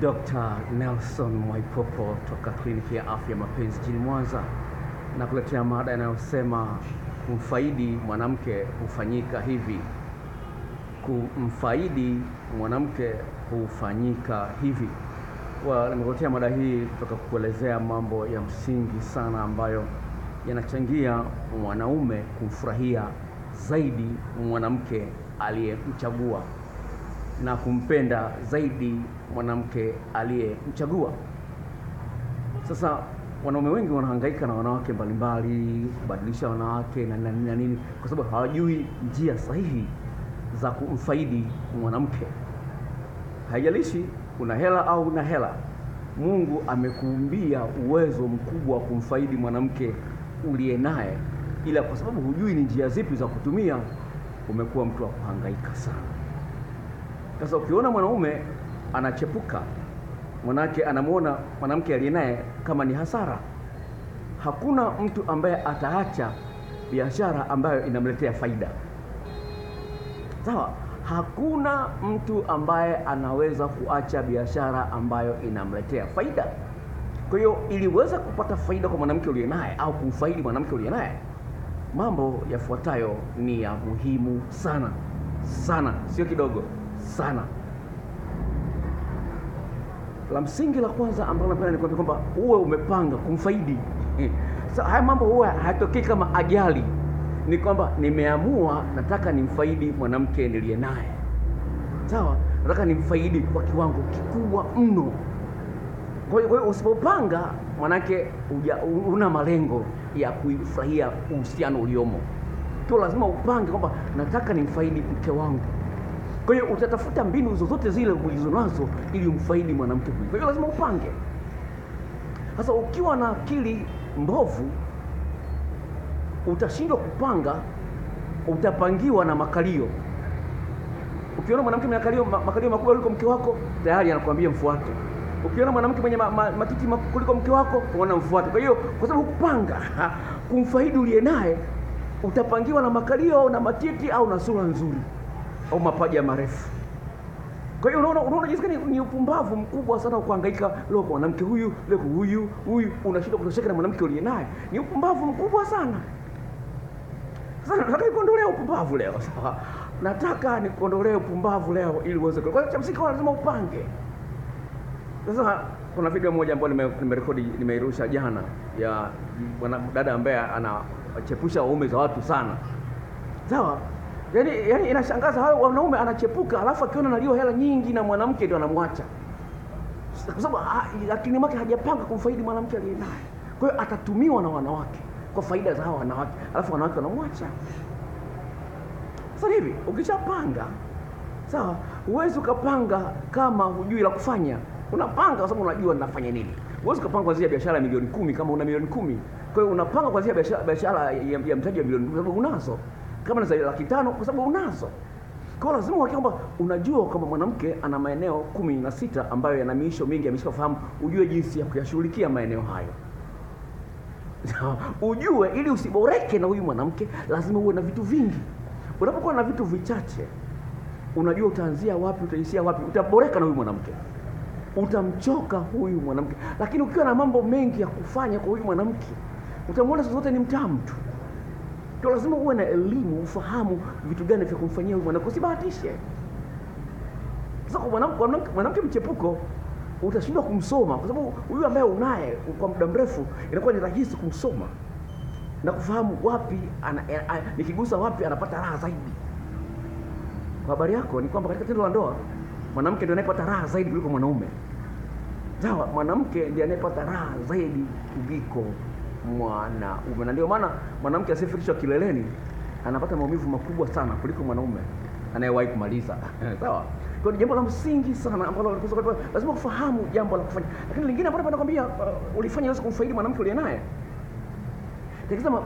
Dr. Nelson Mwaipopo toka kliniki ya afya mapenzi jini Mwanza na kuletea mada inayosema kumfaidi mwanamke hufanyika hivi. Kumfaidi mwanamke hufanyika hivi. Nimekuletea mada hii kutoka kukuelezea mambo ya msingi sana ambayo yanachangia mwanaume kumfurahia zaidi mwanamke aliyemchagua na kumpenda zaidi mwanamke aliyemchagua. Sasa wanaume wengi wanahangaika na wanawake mbalimbali, kubadilisha wanawake na nini na nini, kwa sababu hawajui njia sahihi za kumfaidi mwanamke. Haijalishi una hela au una hela, Mungu amekuumbia uwezo mkubwa wa kumfaidi mwanamke uliye naye, ila kwa sababu hujui ni njia zipi za kutumia, umekuwa mtu wa kuhangaika sana. Sasa ukiona mwanaume anachepuka, mwanake anamwona mwanamke aliye naye kama ni hasara. Hakuna mtu ambaye ataacha biashara ambayo inamletea faida, sawa? Hakuna mtu ambaye anaweza kuacha biashara ambayo inamletea faida. Kwa hiyo ili uweze kupata faida kwa mwanamke uliye naye au kumfaidi mwanamke uliye naye, mambo yafuatayo ni ya muhimu sana sana, sio kidogo sana. La msingi la kwanza ambalo napenda ni kwamba uwe umepanga kumfaidi. So, haya mambo huwa hayatokei kama ajali, ni kwamba nimeamua nataka nimfaidi mwanamke niliye naye, sawa, nataka nimfaidi kwa kiwango kikubwa mno. Kwa hiyo usipopanga, manake una malengo ya kuifurahia uhusiano uliomo. Kwa lazima upange kwamba nataka nimfaidi mke wangu kwa hiyo utatafuta mbinu zozote zile ulizo nazo ili umfaidi mwanamke huyu. Kwa hiyo lazima upange. Sasa ukiwa na akili mbovu, utashindwa kupanga, utapangiwa na makalio. Ukiona mwanamke mwenye makalio, makalio makubwa kuliko mke wako, tayari anakuambia mfuate. Ukiona mwanamke mwenye ma, ma, matiti kuliko mke wako, unaona mfuate. Kwa hiyo kwa sababu kupanga kumfaidi uliye naye, utapangiwa na makalio na matiti au na sura nzuri au mapaja marefu. Kwa hiyo unaona, unaona jinsi gani ni upumbavu mkubwa sana kuhangaika leo kwa mwanamke huyu, leo huyu huyu, unashindwa kutosheka na mwanamke uliye naye. Ni upumbavu mkubwa sana. Sasa nataka nikuondolee upumbavu leo. Sawa, nataka nikuondolee upumbavu leo ili uweze. Kwa hiyo cha msingi lazima upange. Sasa kuna video moja ambayo nimerekodi nime nimeirusha jana ya mwanadada ambaye anachepusha waume za watu sana, sawa Yaani, yaani inashangaza hayo wanaume anachepuka, alafu akiona nalio hela nyingi na mwanamke ndio anamwacha, kwa sababu akili yake hajapanga kumfaidi mwanamke aliye naye. Kwa hiyo atatumiwa na wanawake kwa faida za hao wanawake, alafu wanawake wanamwacha. Sasa hivi ukishapanga sawa, huwezi ukapanga kama hujui la kufanya. Unapanga kwa sababu unajua ninafanya nini. Huwezi ukapanga kuanzia biashara ya milioni kumi kama una milioni kumi. Kwa hiyo unapanga kuanzia biashara biashara ya, ya mtaji wa milioni kwa sababu unazo kama ni laki tano kwa sababu unazo. Kwa lazima uhakika kwamba unajua kwamba mwanamke ana maeneo kumi na sita ambayo yana miisho mingi ameshafahamu, ujue jinsi ya kuyashughulikia maeneo hayo. Ujue ili usiboreke na huyu mwanamke, lazima uwe na vitu vingi. Unapokuwa na vitu vichache, unajua utaanzia wapi, utaishia wapi, utaboreka na huyu mwanamke, utamchoka huyu mwanamke. Lakini ukiwa na mambo mengi ya kufanya kwa huyu mwanamke, utamwona zote ni mtamu tu. Kwa lazima uwe na elimu, ufahamu vitu gani vya kumfanyia huyu mwanamke, usibahatishe. Sasa kwa mwanamke mwanamke mchepuko utashindwa kumsoma, kwa sababu huyu ambaye unaye kwa muda mrefu inakuwa ni rahisi kumsoma na kufahamu wapi ana, ana, nikigusa wapi anapata raha zaidi. Kwa habari yako ni kwamba katika tendo la ndoa mwanamke ndiye anayepata raha zaidi kuliko mwanaume. Sawa, mwanamke ndiye anayepata raha zaidi kuliko mwanaume na ndio maana mwanamke asiyefikishwa kileleni anapata maumivu makubwa sana kuliko mwanaume anayewahi kumaliza. Sawa, kwa ni jambo la msingi sana ambalo lazima ufahamu jambo la kufanya. Lakini lingine ambalo nakwambia, uh, ulifanya uweze kumfaidi mwanamke uliye naye, nikisema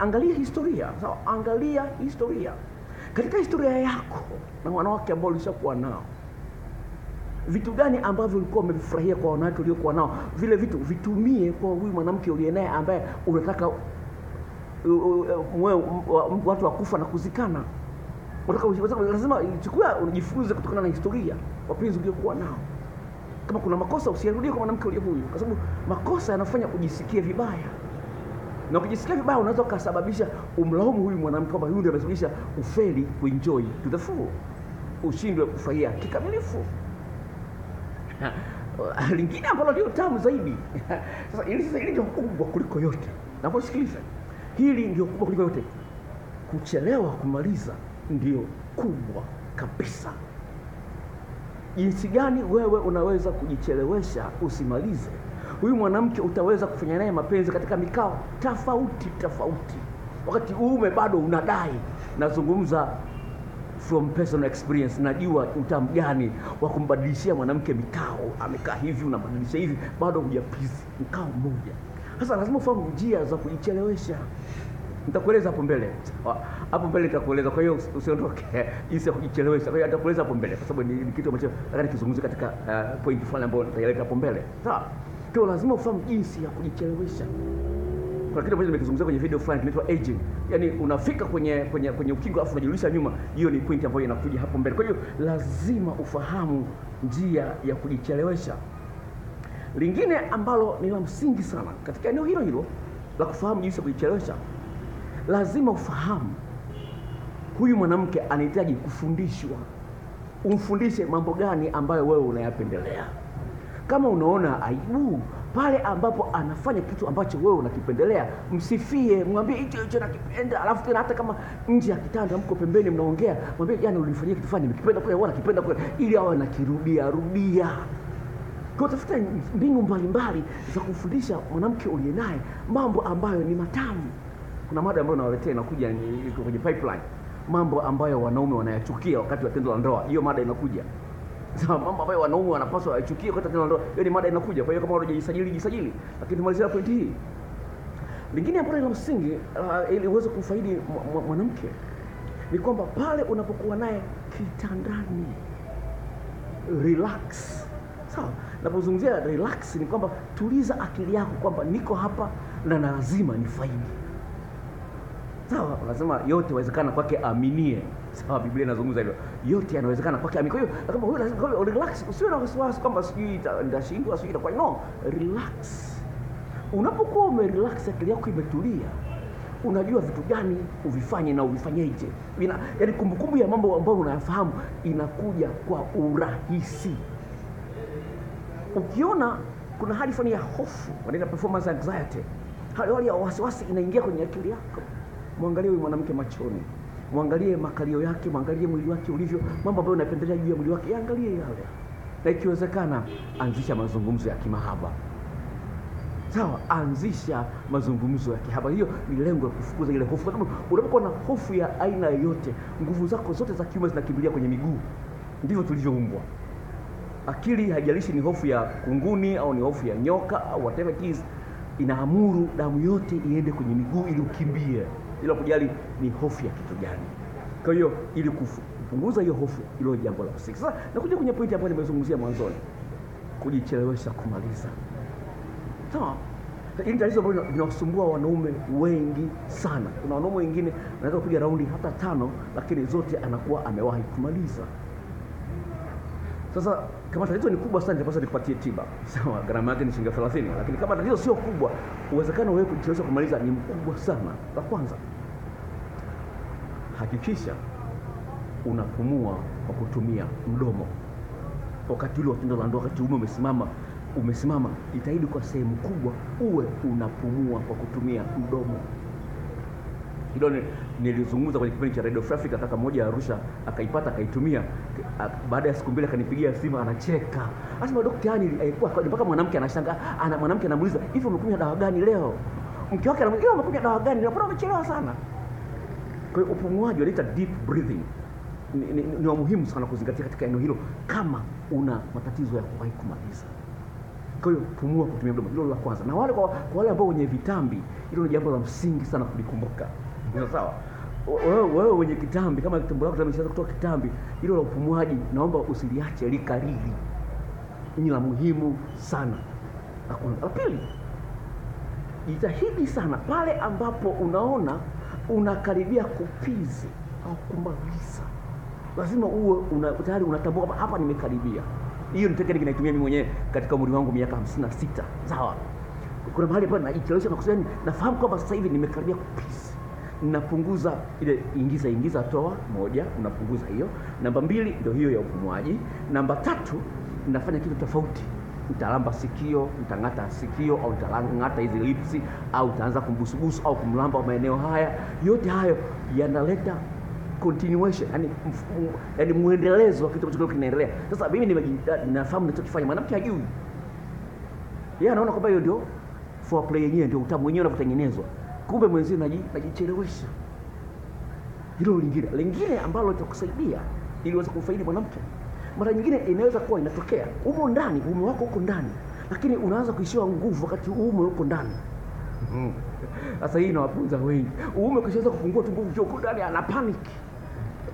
angalia historia. Sawa, angalia historia katika historia yako na wanawake ambao ulishakuwa nao vitu gani ambavyo ulikuwa umevifurahia kwa wanawake uliokuwa nao, vile vitu vitumie kwa huyu mwanamke uliye naye ambaye unataka watu wakufa na kuzikana. Lazima chukua unajifunze kutokana na historia wapenzi uliokuwa nao. kama kuna makosa usiyarudie kwa mwanamke uliye huyu, kwa sababu makosa yanafanya ujisikie vibaya, na ukijisikia vibaya unaweza ukasababisha umlaumu huyu mwanamke kwamba huyu ndiye amesababisha ufeli kuenjoy to the full, ushindwe kufurahia kikamilifu. Lingine ambalo ndio tamu zaidi. Sasa hili sasa hili ndio kubwa kuliko yote. Naposikiliza hili ndio kubwa kuliko yote. Kuchelewa kumaliza ndio kubwa kabisa. Jinsi gani wewe unaweza kujichelewesha usimalize? Huyu mwanamke utaweza kufanya naye mapenzi katika mikao tofauti tofauti. Wakati uume bado unadai. Nazungumza from personal experience najua utamu gani wa kumbadilishia mwanamke mikao. Amekaa hivi unabadilisha hivi bado hujapizi mkao mmoja. Sasa lazima ufahamu njia za kujichelewesha nitakueleza hapo mbele. Hapo mbele nitakueleza kwa hiyo usiondoke. Jinsi ya kujichelewesha kwa hiyo nitakueleza hapo mbele kwa sababu ni, kitu ambacho nataka nikizungumzia katika uh, point fulani ambayo nitaileta hapo mbele. Sawa? Kwa lazima ufahamu jinsi ya kujichelewesha kuna kitu ambacho nimekizungumzia kwenye video fulani kinaitwa aging. Yaani unafika kwenye kwenye kwenye ukingo afu unajirudisha nyuma hiyo ni point ambayo inakuja hapo mbele. Kwa hiyo lazima ufahamu njia ya kujichelewesha. Lingine ambalo ni la msingi sana katika eneo hilo hilo la kufahamu jinsi ya kujichelewesha lazima ufahamu huyu mwanamke anahitaji kufundishwa. Umfundishe mambo gani ambayo wewe unayapendelea. Kama unaona aibu pale ambapo anafanya kitu ambacho wewe unakipendelea. Msifie mwambie hicho hicho nakipenda alafu tena hata kama nje ya kitanda mko pembeni mnaongea mwambie jana ulinifanyia kitu fulani nimekipenda kweli wewe nakipenda kweli. Ili awe anakirudia rudia. Kwa tafuta mbinu mbalimbali za kufundisha mwanamke uliye naye mambo ambayo ni matamu. Kuna mada ambayo nawaletea inakuja kwenye pipeline. Mambo ambayo wanaume wanayachukia wakati wa tendo la ndoa. Hiyo mada inakuja Sawa, mambo ambayo wanaume wanapaswa waichukie wakati tatizo la ndoa hiyo ni mada inakuja kwa hiyo kama unajisajili jisajili. Lakini tumalizia pointi hii. Lingine ambalo la msingi uh, ili uweze mwa- mwanamke ni kwamba pale unapokuwa naye kitandani relax. Sawa? Napozungumzia relax ni kwamba tuliza akili yako kwamba niko hapa na lazima nifaidi. Sawa? Unasema yote yawezekana kwake aminie sawa biblia inazungumza hivyo. Yote yanawezekana kwake. Kwa hiyo kama huyo lazima kwa relax. Usiwe na wasiwasi kwamba sijui ita- nitashindwa sijui itakuwa. No relax. Unapokuwa umerelax akili yako imetulia unajua vitu gani uvifanye na uvifanyeje. Yaani kumbukumbu ya mambo ambayo unayafahamu inakuja kwa urahisi. Ukiona kuna hali fulani ya hofu wanaita performance anxiety hali ya wasiwasi inaingia kwenye akili yako. Mwangalie huyu mwanamke machoni mwangalie makalio yake mwangalie mwili wake ulivyo mambo ambayo unapendelea juu ya mwili wake yaangalie yale. Na ikiwezekana anzisha mazungumzo ya kimahaba. Sawa anzisha mazungumzo ya kihaba. Hiyo ni lengo la kufukuza ile hofu. Kwa sababu unapokuwa na hofu ya aina yoyote nguvu zako zote za kiume zinakimbilia kwenye miguu. Ndivyo tulivyoumbwa. Akili haijalishi ni hofu ya kunguni au ni hofu ya nyoka au whatever it is inaamuru damu yote iende kwenye miguu ili ukimbie bila kujali ni hofu ya kitu gani. Kwa hiyo ili kupunguza hiyo hofu ilo jambo la msingi. Sasa nakuja kwenye pointi ambayo nimezungumzia mwanzoni. Kujichelewesha kumaliza. Sawa? Hili tatizo ambalo linawasumbua wanaume wengi sana. Kuna wanaume wengine wanaweza kupiga raundi hata tano lakini zote anakuwa amewahi kumaliza. Sasa kama tatizo ni kubwa sana nitapaswa nikupatie tiba. Sawa gharama yake ni shilingi elfu thelathini lakini kama tatizo sio kubwa uwezekano wewe kujichelewesha kumaliza ni mkubwa sana. La kwanza hakikisha unapumua kwa kutumia mdomo wakati ule wa tendo la ndoa wakati ume umesimama umesimama jitahidi kwa sehemu kubwa uwe unapumua kwa kutumia mdomo hilo nilizungumza kwenye kipindi cha Radio Free Africa, kaka mmoja Arusha akaipata akaitumia. Baada ya siku mbili akanipigia simu anacheka, anasema daktari, ilikuwa kwa- mpaka mwanamke anashangaa, ana mwanamke anamuuliza hivi, umekunywa dawa gani leo? Mke wake anamuuliza "Leo umekunywa dawa gani leo? Mbona umechelewa sana? Kwa hiyo upumuaji wanaita deep breathing ni, ni, ni wa muhimu sana kuzingatia katika eneo hilo kama una matatizo ya kuwahi kumaliza. Kwa hiyo pumua kutumia mdomo, hilo la kwanza. Na wale kwa, kwa wale ambao wenye vitambi, hilo ni jambo la msingi sana kulikumbuka. Sawa. Wewe wenye kitambi, kama tumbo lako limeshaanza kutoa kitambi, hilo la upumuaji naomba usiliache likariri. Ni la muhimu sana. La pili, jitahidi sana pale ambapo unaona unakaribia kupizi au kumaliza, lazima uwe una, tayari unatambua hapa nimekaribia. Hiyo ni tekniki naitumia mimi mwenyewe katika umri wangu miaka 56. Sawa. Kuna mahali hapa naichelewesha na kusema nafahamu kwamba sasa hivi nimekaribia kupizi, Napunguza ile ingiza ingiza toa moja, unapunguza hiyo. Namba mbili ndio hiyo ya upumuaji. Namba tatu nafanya kitu tofauti nitalamba sikio, nitang'ata sikio au nitang'ata hizi lipsi au nitaanza kumbusubusu au kumlamba maeneo haya. Yote hayo yanaleta continuation, yani, yani muendelezo wa kitu ambacho kinaendelea. Sasa mimi ninafahamu ninachokifanya, mwanamke hajui, yeye anaona kwamba hiyo ndio foreplay yenyewe, ndio utamu wenyewe unavyotengenezwa, kumbe mwenzie najichelewesha. Hilo lingine lingine ambalo litakusaidia ili uweze kumfaidi mwanamke mara nyingine inaweza kuwa inatokea. Umo ndani, uume wako huko ndani, lakini unaanza kuishiwa nguvu wakati uume huko ndani. Sasa hii inawapunza wengi. Uume ukishaweza kupungua tu nguvu uko ndani, ana panic,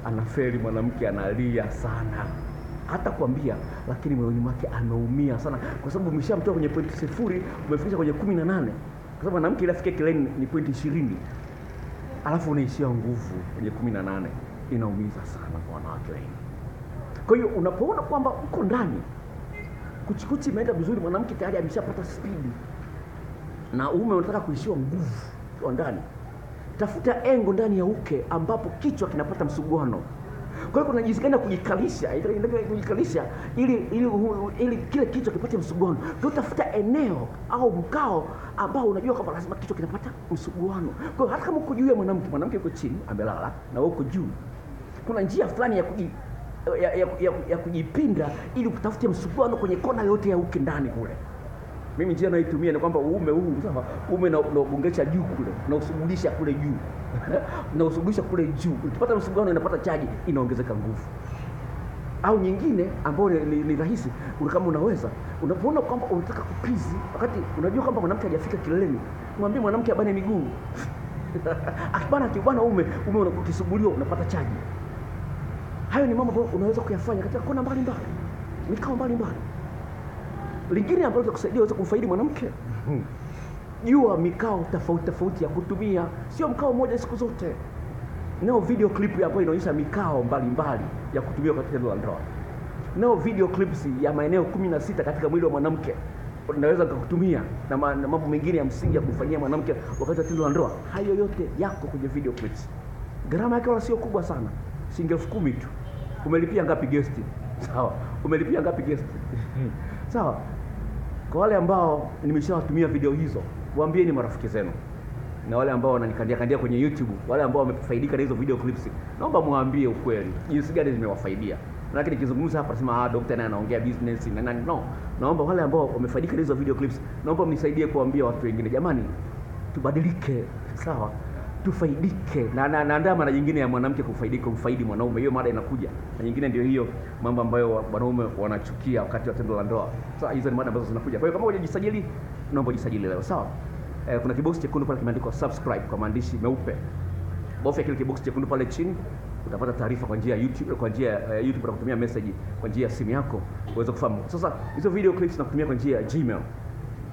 anafeli mwanamke, analia sana, hata kuambia, lakini moyoni mwake ameumia sana, kwa sababu umeshamtoa kwenye pointi sifuri umefikisha kwenye kumi na nane. Kwa sababu mwanamke ile afikie kileni ni pointi ishirini. Alafu unaishia nguvu kwenye kumi na nane. Inaumiza sana kwa wanawake wengi. Kwa hiyo unapoona kwamba uko ndani, kuchikuchi imeenda vizuri, mwanamke tayari ameshapata spidi na uume unataka kuishiwa nguvu kwa ndani, tafuta engo ndani ya uke ambapo kichwa kinapata msuguano. Kwa hiyo kuna jinsi gani ya kujikalisha, kujikalisha ili, ili, ili kile kichwa kipate msuguano. Tafuta eneo au mkao ambao unajua kwamba lazima kichwa kinapata msuguano. Kwa hiyo hata kama uko juu ya mwanamke, mwanamke uko chini amelala na wewe uko juu, kuna njia fulani ya kuji ya, ya, ya, ya kujipinda ili kutafuta msuguano kwenye kona yote ya uke ndani kule. Mimi njia naitumia ni kwamba uume huu sawa, uume na unaubongesha juu kule unausugulisha kule juu unausugulisha kule juu, ukipata msuguano inapata chaji, inaongezeka nguvu. Au nyingine ambayo ni, ni, rahisi, kama unaweza unapoona kwamba unataka kupizi, wakati unajua kwamba mwanamke hajafika kileleni, mwambie mwanamke abane miguu akibana akibana ume ume ukisuguliwa unapata chaji. Hayo ni mambo ambayo unaweza kuyafanya katika kona mbalimbali, mikao mbalimbali. Lingine ambalo litakusaidia uweze kumfaidi mwanamke, jua mikao tofauti tofauti ya kutumia, sio mkao mmoja siku zote. Nao video clip ambayo inaonyesha mikao mbalimbali ya kutumia katika tendo la ndoa. Nao video clips ya maeneo kumi na sita katika mwili wa mwanamke naweza kukutumia na mambo mengine ya msingi ya kumfanyia mwanamke wakati wa tendo la ndoa. Hayo yote yako kwenye video clips. Gharama yake wala sio kubwa sana, shilingi elfu kumi tu. Umelipia ngapi guest? Sawa, umelipia ngapi guest? Sawa. Kwa wale ambao nimeshawatumia video hizo, waambieni marafiki zenu, na wale ambao wananikandia kandia kwenye YouTube, wale ambao wamefaidika na hizo video clips, naomba muambie ukweli jinsi gani zimewafaidia. Lakini nikizungumza hapa nasema ah, daktari naye anaongea business na nani. No, naomba wale ambao wamefaidika na hizo video clips, naomba mnisaidie kuambia watu wengine, jamani, tubadilike, sawa tufaidike na na, na mara nyingine ya mwanamke kufaidika kumfaidi mwanaume. Hiyo mada inakuja na nyingine ndio hiyo mambo ambayo wanaume wanachukia wakati wa tendo la ndoa. Sasa hizo ni mada ambazo zinakuja. Kwa hiyo kama hujajisajili, naomba ujisajili leo, sawa? Eh, kuna kibox chekundu pale kimeandikwa subscribe kwa maandishi meupe. Bofya kile kibox chekundu pale chini, utapata taarifa kwa njia ya YouTube, kwa njia ya uh, YouTube na kutumia message kwa njia ya simu yako uweze kufahamu. Sasa hizo video clips nakutumia kwa njia ya Gmail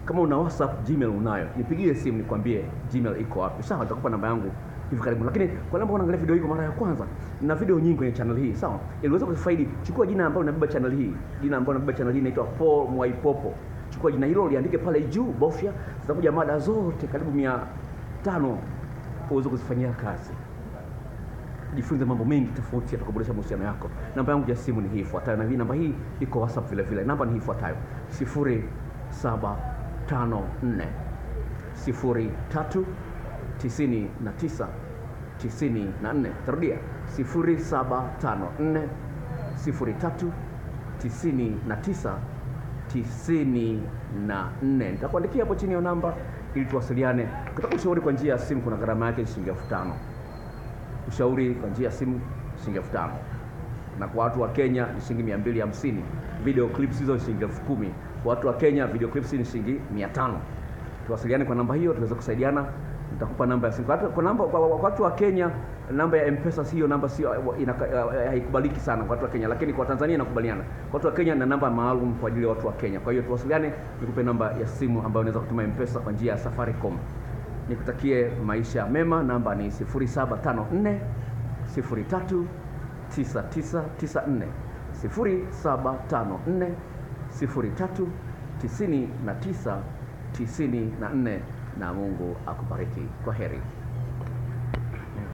kama una WhatsApp, Gmail unayo, nipigie simu nikwambie Gmail iko wapi. Sawa, nitakupa namba yangu hivi karibuni. Lakini kwa namba unaangalia video hii kwa mara ya kwanza, na video nyingi kwenye channel hii, sawa? Ili uweze kufaidi, chukua jina ambalo linabeba channel hii. Jina ambalo linabeba channel hii inaitwa Paul Mwaipopo. Chukua jina hilo, liandike pale juu, bofya, zitakuja mada zote karibu mia tano uweze kuzifanyia kazi. Jifunze mambo mengi tofauti yatakuboresha mahusiano yako. Namba yangu ya simu ni hii ifuatayo, na hii namba hii iko WhatsApp vile vile. Namba ni hii ifuatayo: sifuri saba tano nne sifuri tatu tisini na tisa tisini na nne. Tarudia sifuri saba tano nne sifuri tatu tisini na tisa tisini na nne. Nitakuandikia hapo chini ya namba ili tuwasiliane. Ukitaka ushauri kwa njia ya simu, kuna gharama yake shilingi elfu tano. Ushauri kwa njia ya simu shilingi elfu tano na kwa watu wa Kenya ni shilingi mia mbili hamsini. Video clips hizo shilingi elfu kumi. Watu wa Kenya video clips ni shilingi mia tano. Tuwasiliane kwa namba hiyo tuweze kusaidiana. Nitakupa namba ya simu. Kwa namba, kwa watu wa Kenya namba ya M-Pesa sio namba sio haikubaliki sana kwa watu wa Kenya, lakini kwa Tanzania inakubaliana. Kwa watu wa Kenya na namba maalum kwa ajili ya watu wa Kenya. Kwa hiyo tuwasiliane, nikupe namba ya simu ambayo unaweza kutuma M-Pesa kwa njia ya Safaricom. Nikutakie maisha mema. Namba ni 0754 03 9994 0754 03 99 94 na Mungu akubariki. Kwa heri.